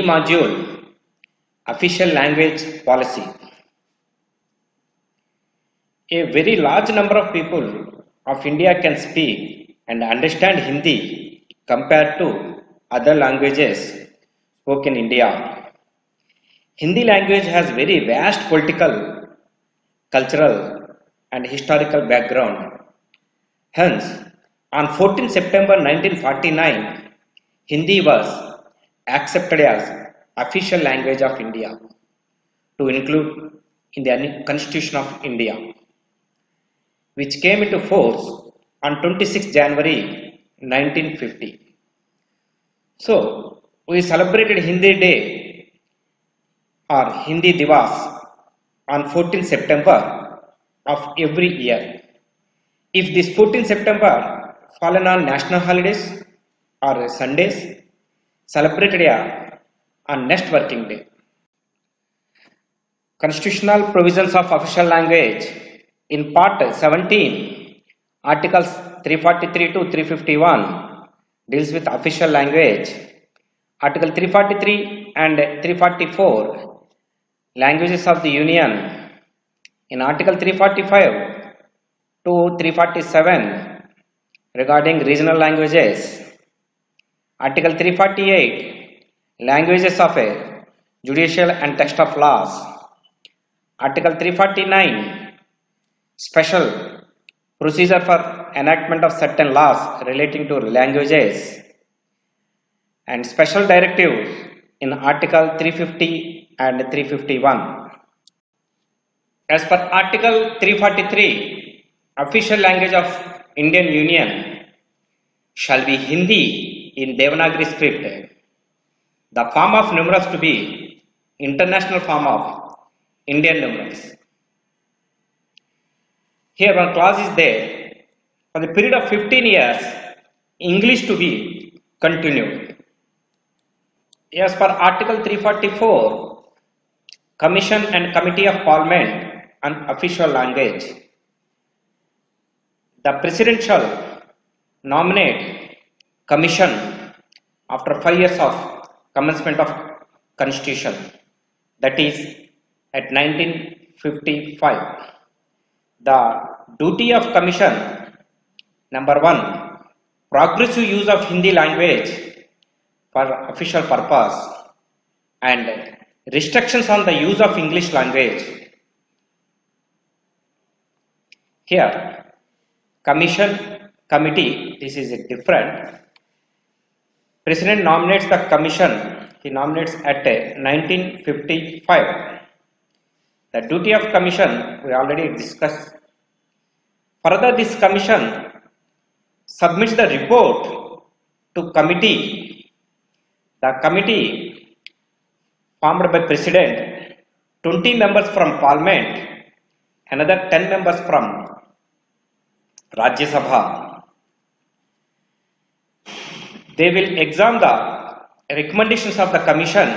E-module Official Language Policy A very large number of people of India can speak and understand Hindi compared to other languages spoken in India. Hindi language has very vast political, cultural and historical background. Hence, on 14 September 1949, Hindi was accepted as official language of India to include in the Constitution of India, which came into force on 26 January 1950. So, we celebrated Hindi Day or Hindi Divas on 14 September of every year. If this 14 September fallen on national holidays or Sundays, celebrated yeah, on next working day. Constitutional provisions of official language in part 17, articles 343 to 351 deals with official language. Article 343 and 344 languages of the union. In article 345 to 347 regarding regional languages. Article 348 languages of a judicial and text of laws. Article 349 special procedure for enactment of certain laws relating to languages. And special directives in article 350 and 351 as per article 343 official language of indian union shall be hindi in devanagari script the form of numerals to be international form of indian numerals. Here one clause is there. For the period of 15 years english to be continued. As per article 344 commission and committee of parliament on official language. The president shall nominate commission after 5 years of commencement of constitution that is at 1955 the duty of commission number 1 progressive use of hindi language for official purpose and restrictions on the use of english language. Here commission committee this is a different president nominates the commission. He nominates at a 1955 the duty of commission we already discussed. Further this commission submits the report to committee. The committee formed by president 20 members from parliament another 10 members from rajya sabha they will examine the recommendations of the commission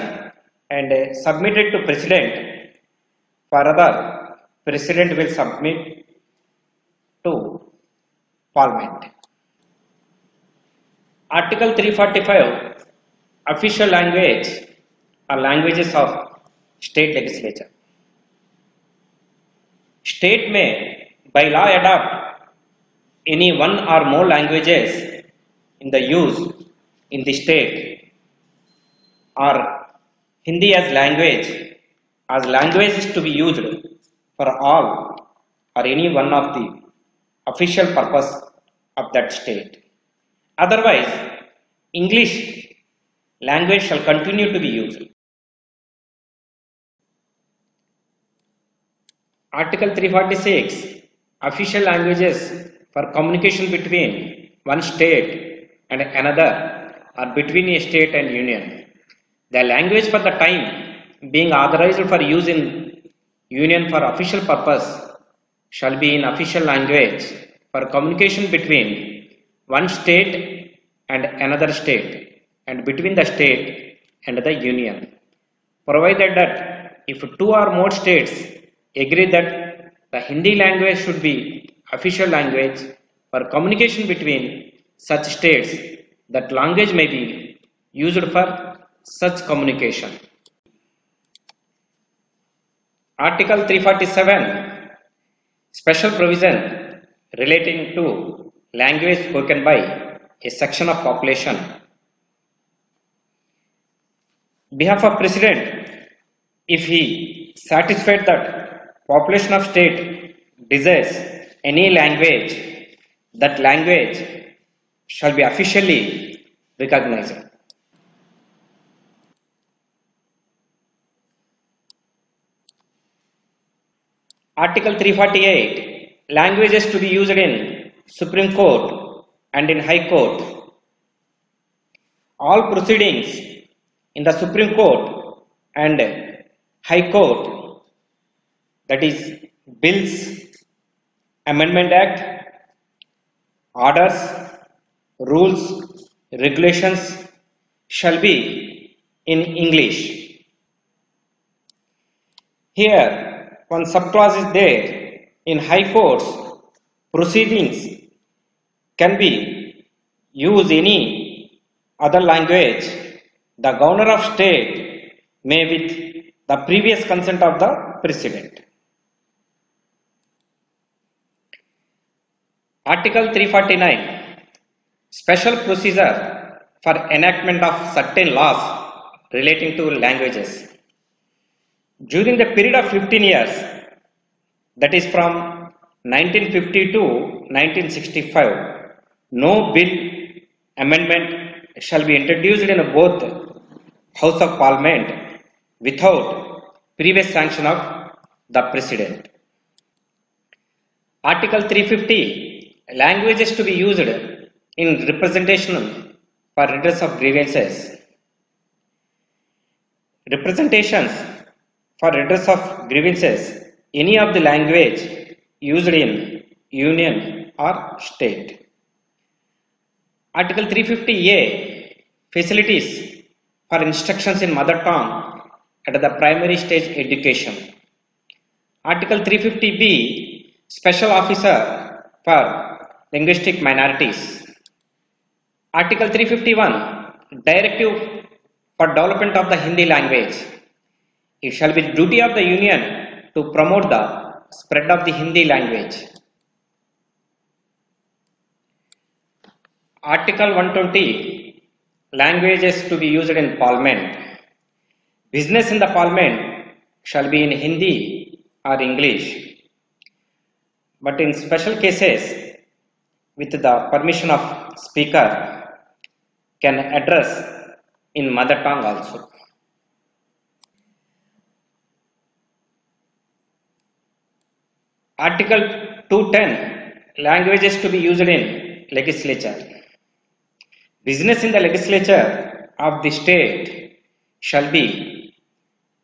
and uh, submit it to president. Further president will submit to parliament. Article 345 official language are languages of state legislature. State may by law adopt any one or more languages in the use in the state or Hindi as language as language is to be used for all or any one of the official purpose of that state. Otherwise, English language shall continue to be used. Article 346 Official languages for communication between one state and another or between a state and union. The language for the time being authorized for use in union for official purpose shall be in official language for communication between one state and another state and between the state and the union provided that if two or more states agree that the Hindi language should be official language for communication between such states that language may be used for such communication. Article 347 Special provision relating to language spoken by a section of population. Behalf of President, if he satisfied that population of state desires any language, that language shall be officially recognized. Article 348 Languages to be used in Supreme Court and in High Court. All proceedings in the Supreme Court and High Court, that is, bills, Amendment Act, orders, rules, regulations shall be in English. Here, one subclause is there. In high courts, proceedings can be use any other language. The governor of state may with the previous consent of the president. Article 349 Special procedure for enactment of certain laws relating to languages. During the period of 15 years, that is from 1950 to 1965, no bill amendment shall be introduced in both House of Parliament without previous sanction of the President. Article 350 Languages to be used in representation for redress of grievances. Representations for redress of grievances, any of the language used in union or state. Article 350A Facilities for instructions in mother tongue at the primary stage education. Article 350B Special Officer for Linguistic Minorities. Article 351 Directive for Development of the Hindi Language. It shall be the duty of the Union to promote the spread of the Hindi language. Article 120 Languages to be used in Parliament. Business in the Parliament shall be in Hindi or English. But in special cases, with the permission of Speaker, can address in mother tongue also. Article 210 Languages to be used in legislature. Business in the legislature of the state shall be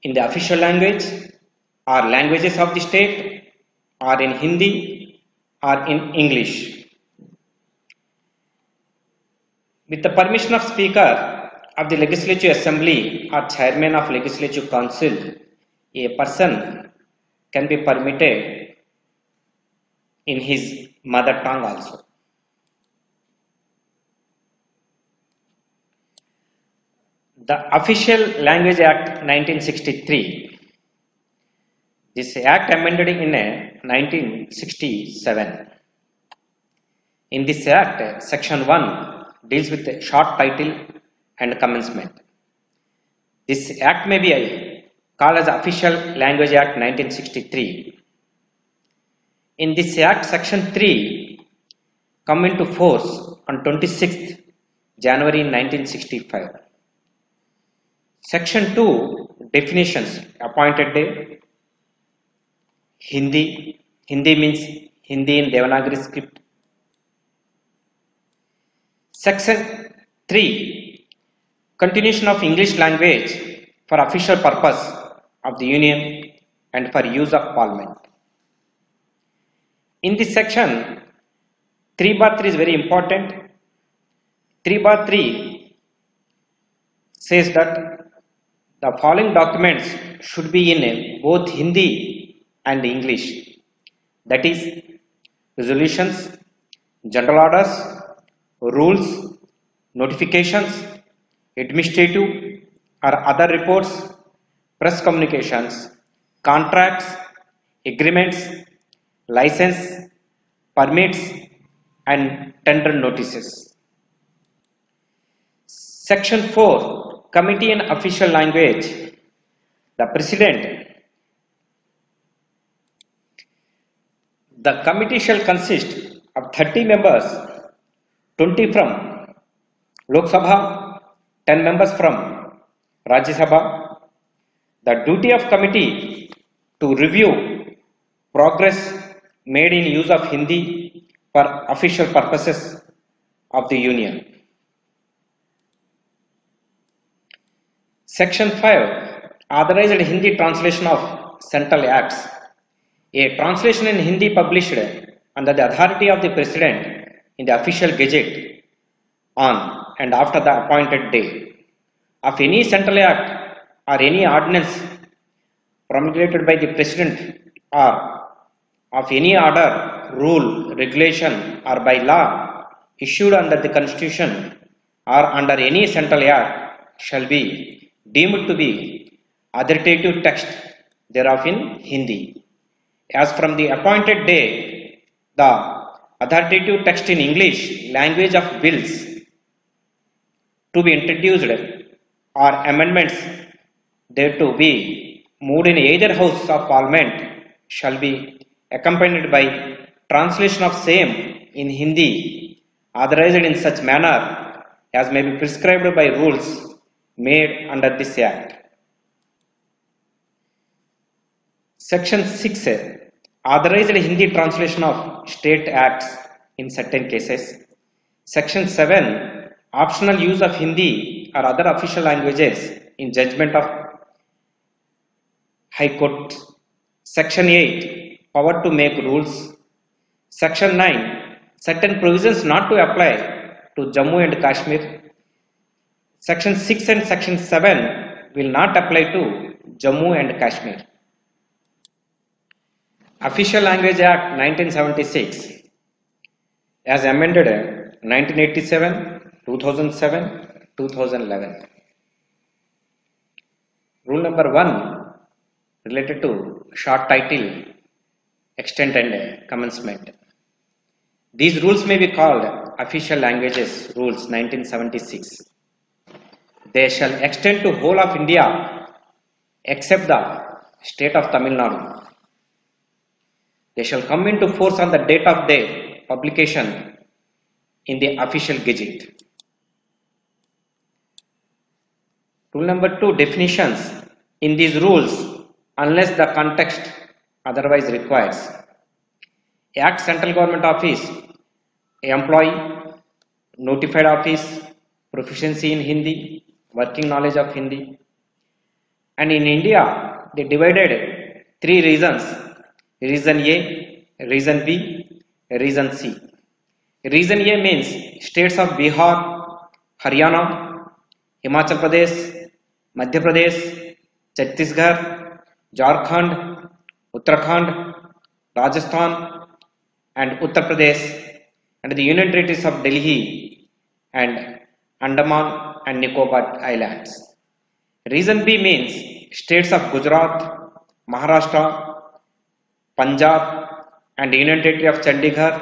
in the official language or languages of the state or in Hindi or in English. With the permission of Speaker of the Legislative Assembly or Chairman of Legislative Council, a person can be permitted in his mother tongue also. The Official Language Act 1963. This act amended in 1967. In this act, section 1 deals with the short title and commencement. This act may be called as Official Language Act 1963. In this act, section 3 come into force on 26th January 1965. Section 2 definitions appointed day Hindi. Hindi means Hindi in Devanagari script. Section 3 Continuation of English language for official purpose of the Union and for use of Parliament. In this section, 3 bar 3 is very important. 3 bar 3 says that the following documents should be in both Hindi and English. That is, resolutions, general orders, rules, notifications, administrative, or other reports, press communications, contracts, agreements, license, permits, and tender notices. Section 4 Committee and Official Language The President The committee shall consist of 30 members, 20 from Lok Sabha, 10 members from Rajya Sabha. The duty of committee to review progress made in use of Hindi for official purposes of the Union. Section 5 Authorized Hindi translation of central acts. A translation in Hindi published under the authority of the President in the official gazette on and after the appointed day of any central act or any ordinance promulgated by the President or of any order, rule, regulation or by law issued under the Constitution or under any central act shall be deemed to be authoritative text thereof in Hindi. As from the appointed day, the authoritative text in English language of bills to be introduced or amendments thereto be moved in either house of parliament shall be accompanied by translation of same in Hindi authorized in such manner as may be prescribed by rules made under this act. Section 6 authorized Hindi translation of state acts in certain cases. Section 7 optional use of Hindi or other official languages in judgment of High Court. Section 8 power to make rules. Section 9 certain provisions not to apply to Jammu and Kashmir. Section 6 and Section 7 will not apply to Jammu and Kashmir. Official Language Act 1976 as amended in 1987, 2007, 2011. Rule number 1 related to short title, extent and commencement. These rules may be called Official Languages Rules 1976. They shall extend to whole of India except the state of Tamil Nadu. They shall come into force on the date of their publication in the official gazette. Rule number 2 definitions. In these rules, unless the context otherwise requires, Act Central Government Office, employee, notified office, proficiency in Hindi, working knowledge of Hindi. And in India, they divided three regions region A, reason B, reason C. Region A means states of Bihar, Haryana, Himachal Pradesh, Madhya Pradesh, Chhattisgarh, Jharkhand, Uttarakhand, Rajasthan, and Uttar Pradesh, and the Union Territories of Delhi and Andaman and Nicobar Islands. Region B means states of Gujarat, Maharashtra, Punjab, and Union Territory of Chandigarh,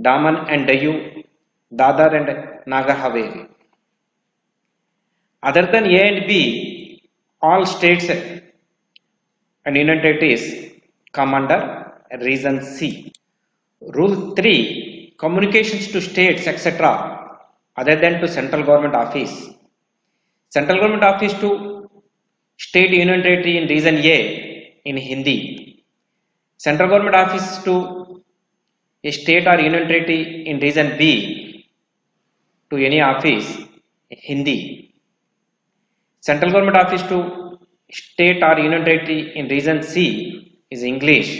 Daman and Diu, Dadra and Nagar Haveli. Other than A and B, all states and Union Territories come under Region C. Rule 3 Communications to states, etc., other than to central government office. Central government office to state union territory in Region A in Hindi. Central government office to a state or union territory in region B to any office Hindi. Central government office to state or union territory in region C is English.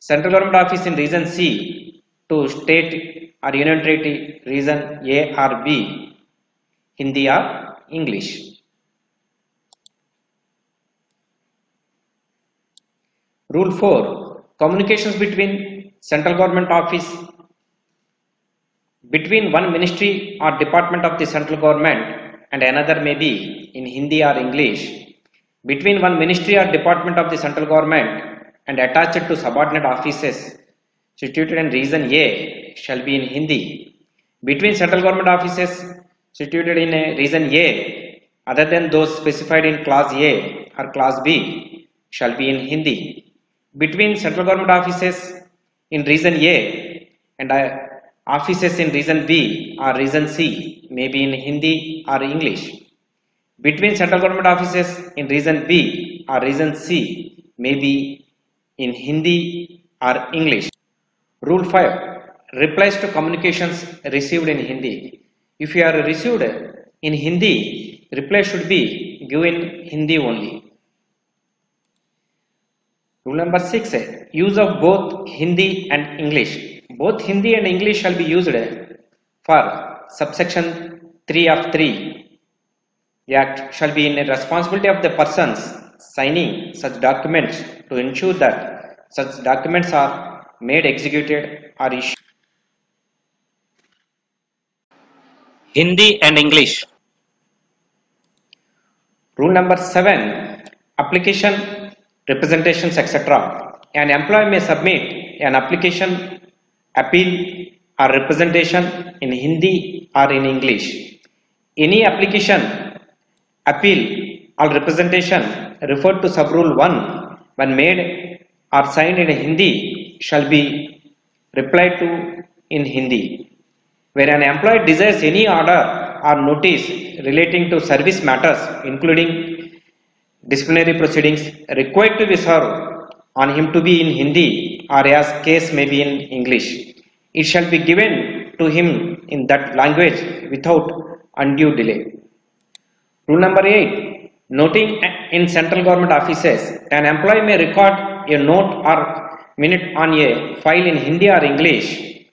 Central government office in region C to state or union territory Region A or B Hindi or English. Rule 4 Communications between central government office between one ministry or department of the central government and another may be in Hindi or English between one ministry or department of the central government and attached to subordinate offices situated in region A shall be in Hindi. Between central government offices situated in a region A other than those specified in clause A or clause B shall be in Hindi. Between central government offices in region A and uh, offices in region B or region C maybe in Hindi or English. Between central government offices in region B or region C maybe in Hindi or English. Rule 5. Replies to communications received in Hindi. If you are received in Hindi, reply should be given Hindi only. Rule number 6. Eh, use of both Hindi and English. Both Hindi and English shall be used eh, for subsection 3 of 3. The act shall be in the responsibility of the persons signing such documents to ensure that such documents are made executed or issued. Hindi and English. Rule number 7. Application, representations, etc. An employee may submit an application, appeal or representation in Hindi or in English. Any application, appeal or representation referred to sub rule 1 when made or signed in Hindi shall be replied to in Hindi. Where an employee desires any order or notice relating to service matters including disciplinary proceedings required to be served on him to be in Hindi or as case may be in English. It shall be given to him in that language without undue delay. Rule number 8. Noting in central government offices, an employee may record a note or minute on a file in Hindi or English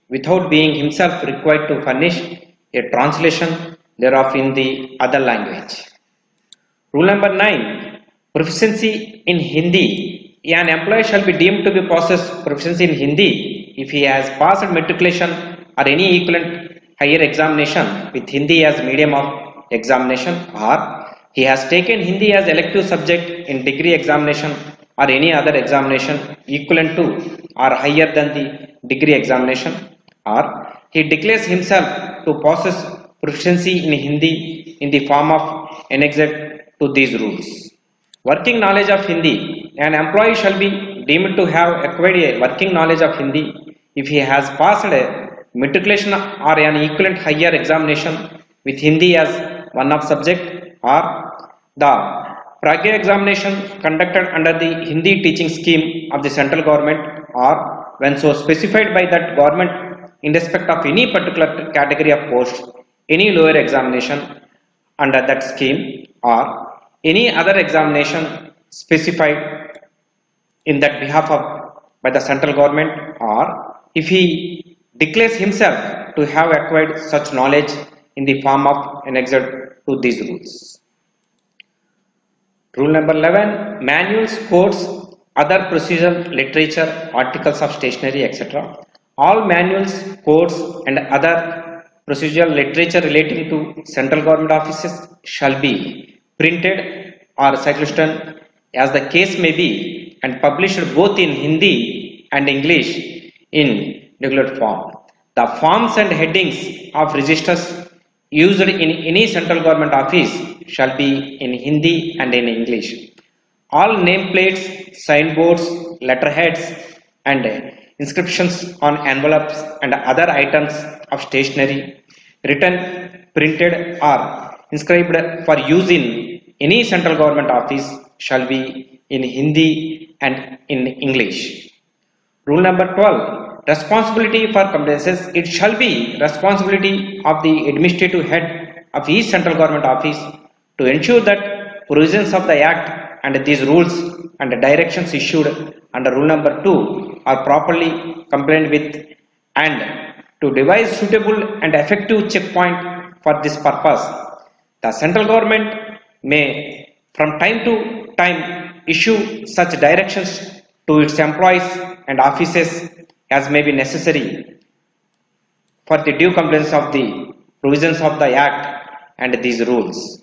without being himself required to furnish a translation thereof in the other language. Rule number 9. Proficiency in Hindi. An employee shall be deemed to be possessed proficiency in Hindi if he has passed matriculation or any equivalent higher examination with Hindi as medium of examination or he has taken Hindi as elective subject in degree examination or any other examination equivalent to or higher than the degree examination or he declares himself to possess proficiency in Hindi in the form of an annexed to these rules. Working knowledge of Hindi. An employee shall be deemed to have acquired a working knowledge of Hindi if he has passed a matriculation or an equivalent higher examination with Hindi as one of subject or the Pragya examination conducted under the Hindi teaching scheme of the central government or when so specified by that government in respect of any particular category of post, any lower examination under that scheme or any other examination specified in that behalf of by the central government or if he declares himself to have acquired such knowledge in the form of annexed to these rules. Rule number 11 manuals, codes, other procedural literature, articles of stationery, etc. All manuals, codes, and other procedural literature relating to central government offices shall be printed or circulated as the case may be and published both in Hindi and English in regular form. The forms and headings of registers used in any central government office shall be in Hindi and in English. All nameplates, signboards, letterheads, and inscriptions on envelopes and other items of stationery written, printed, or inscribed for use in any central government office shall be in Hindi and in English. Rule number 12 responsibility for compliances it shall be responsibility of the administrative head of each central government office to ensure that provisions of the act and these rules and directions issued under rule number 2 are properly complied with and to devise suitable and effective checkpoint for this purpose the central government may from time to time issue such directions to its employees and offices as may be necessary for the due compliance of the provisions of the Act and these rules.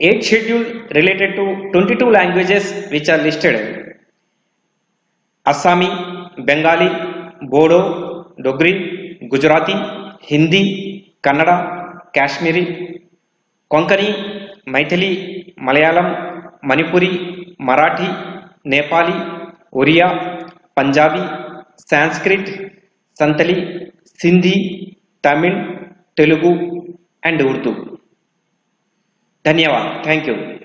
Eight schedule related to 22 languages which are listed Assami, Bengali, Bodo, Dogri, Gujarati, Hindi Kannada Kashmiri Konkani Maithili Malayalam Manipuri Marathi Nepali Oriya Punjabi Sanskrit Santali Sindhi Tamil Telugu and Urdu. ధన్యవాద్. Thank you